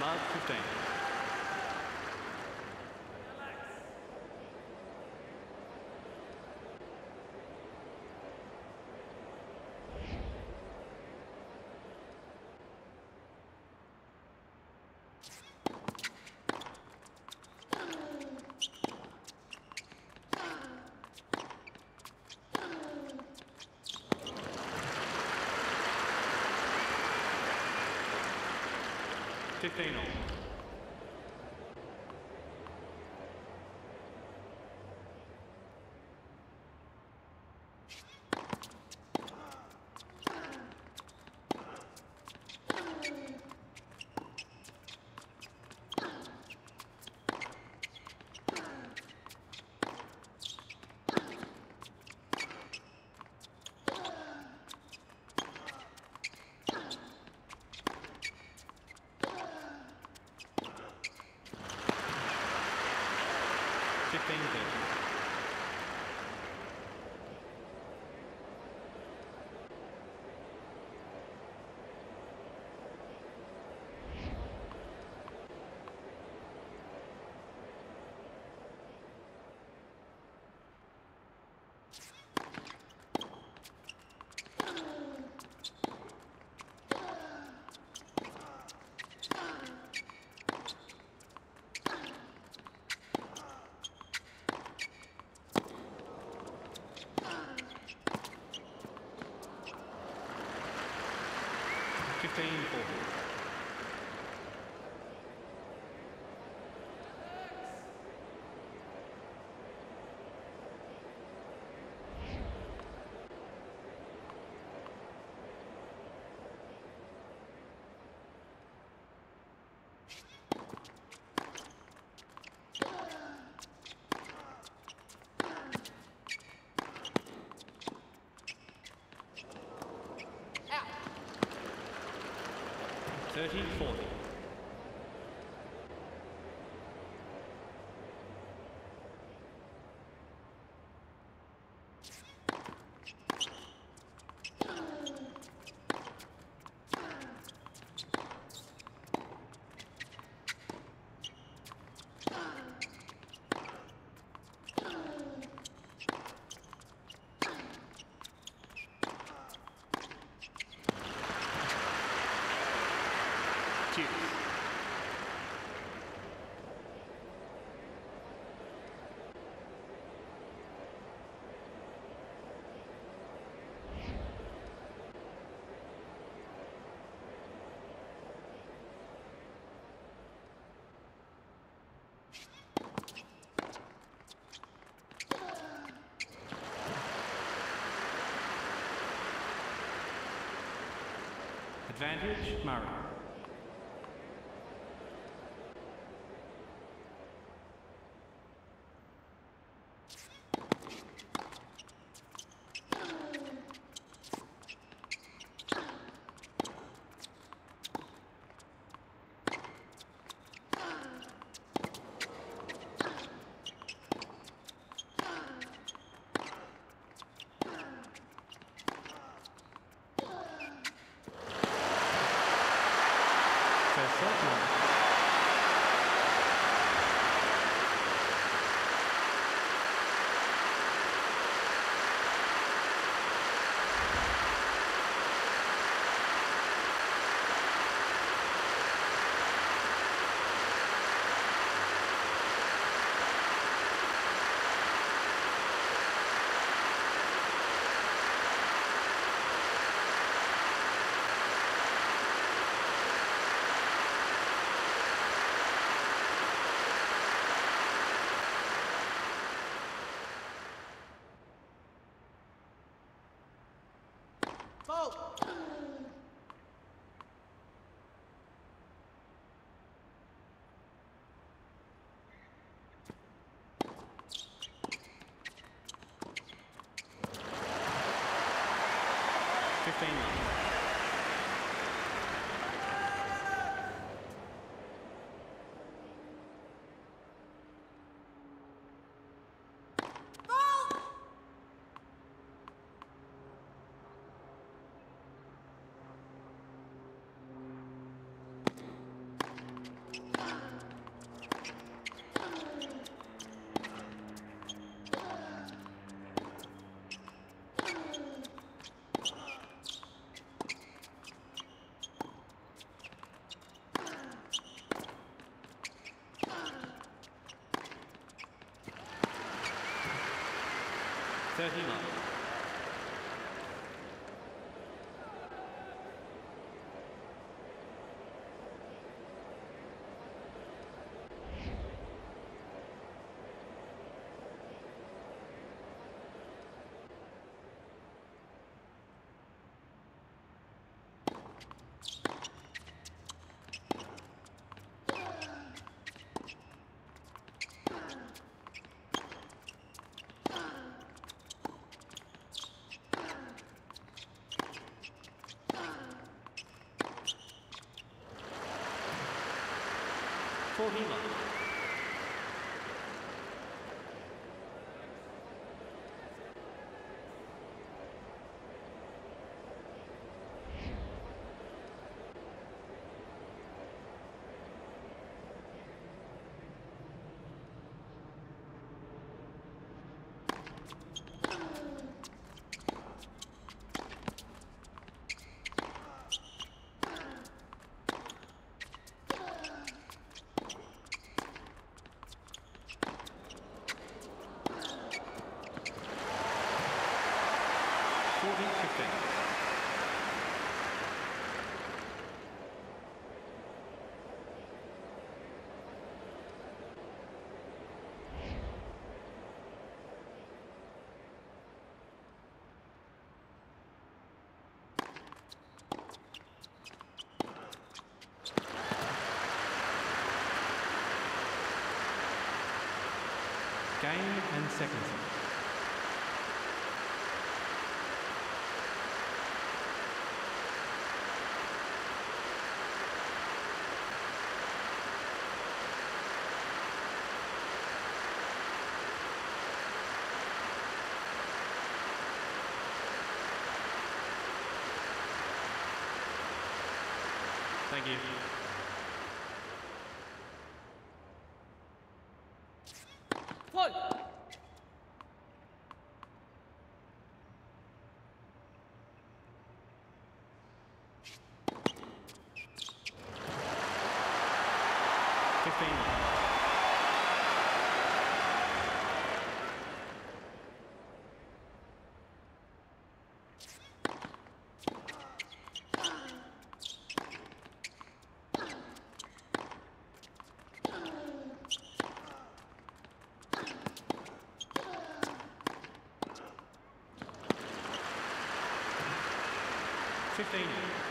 Love 15. テテイノ15 10. 1340. Advantage, Murray. 15 yards. Game and second set. Thank you. 15 minutes.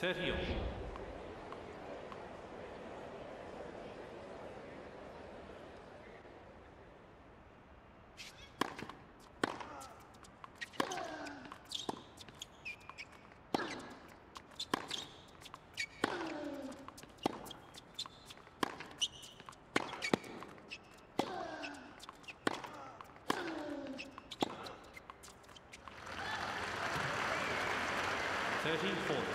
30 on. Thirteen forty.